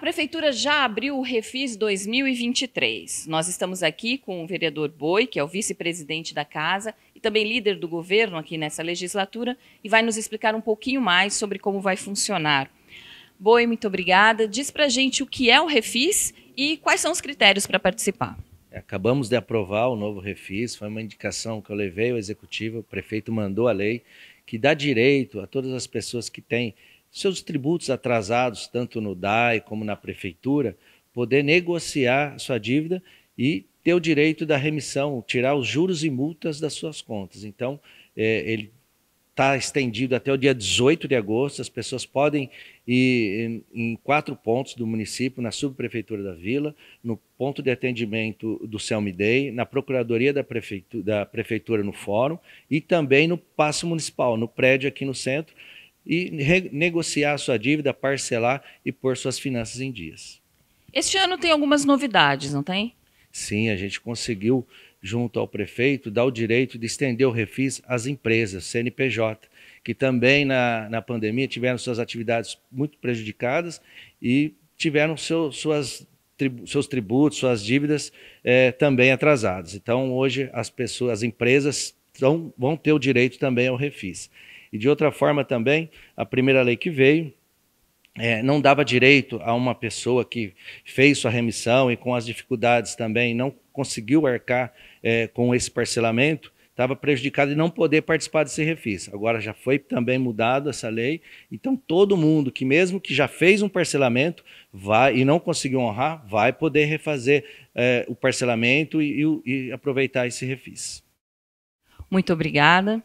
A Prefeitura já abriu o Refis 2023. Nós estamos aqui com o vereador Boi, que é o vice-presidente da casa e também líder do governo aqui nessa legislatura, e vai nos explicar um pouquinho mais sobre como vai funcionar. Boi, muito obrigada. Diz para gente o que é o Refis e quais são os critérios para participar. Acabamos de aprovar o novo refis, foi uma indicação que eu levei ao executivo, o prefeito mandou a lei, que dá direito a todas as pessoas que têm seus tributos atrasados, tanto no DAI como na prefeitura, poder negociar sua dívida e ter o direito da remissão, tirar os juros e multas das suas contas. Então, é, ele está estendido até o dia 18 de agosto. As pessoas podem ir em, em, quatro pontos do município, na subprefeitura da vila, no ponto de atendimento do Celmidei, na procuradoria da prefeitura, da prefeitura no fórum e também no passo municipal, no prédio aqui no centro, e negociar a sua dívida, parcelar e pôr suas finanças em dias. Este ano tem algumas novidades, não tem? Sim, a gente conseguiu junto ao prefeito, dá o direito de estender o refis às empresas, CNPJ, que também na, na pandemia tiveram suas atividades muito prejudicadas e tiveram seu, suas, seus tributos, suas dívidas é, também atrasadas. Então, hoje, as pessoas, as empresas tão, vão ter o direito também ao refis. E de outra forma também, a primeira lei que veio, é, não dava direito a uma pessoa que fez sua remissão e com as dificuldades também não conseguiu arcar é, com esse parcelamento, estava prejudicado de não poder participar desse refis. Agora já foi também mudado essa lei, então todo mundo que mesmo que já fez um parcelamento vai e não conseguiu honrar, vai poder refazer é, o parcelamento e, e, e aproveitar esse refis. Muito obrigada.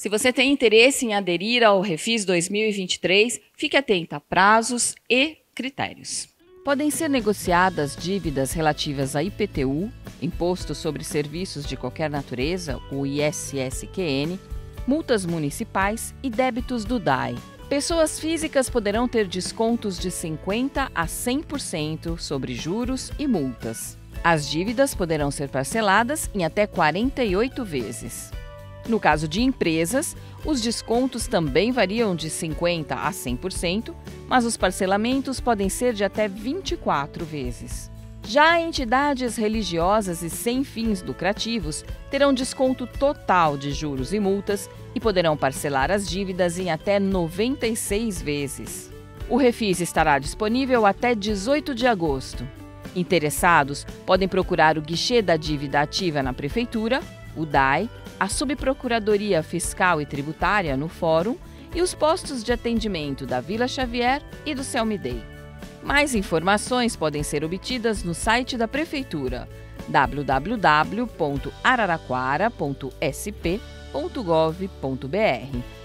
Se você tem interesse em aderir ao Refis 2023, fique atento a prazos e critérios. Podem ser negociadas dívidas relativas a IPTU, Imposto sobre Serviços de Qualquer Natureza, o ISSQN, multas municipais e débitos do DAI. Pessoas físicas poderão ter descontos de 50% a 100% sobre juros e multas. As dívidas poderão ser parceladas em até 48 vezes. No caso de empresas, os descontos também variam de 50% a 100%, mas os parcelamentos podem ser de até 24 vezes. Já entidades religiosas e sem fins lucrativos terão desconto total de juros e multas e poderão parcelar as dívidas em até 96 vezes. O refis estará disponível até 18 de agosto. Interessados podem procurar o guichê da dívida ativa na Prefeitura, o DAI, a Subprocuradoria Fiscal e Tributária no Fórum e os postos de atendimento da Vila Xavier e do Celmidei. Mais informações podem ser obtidas no site da Prefeitura www.araraquara.sp.gov.br.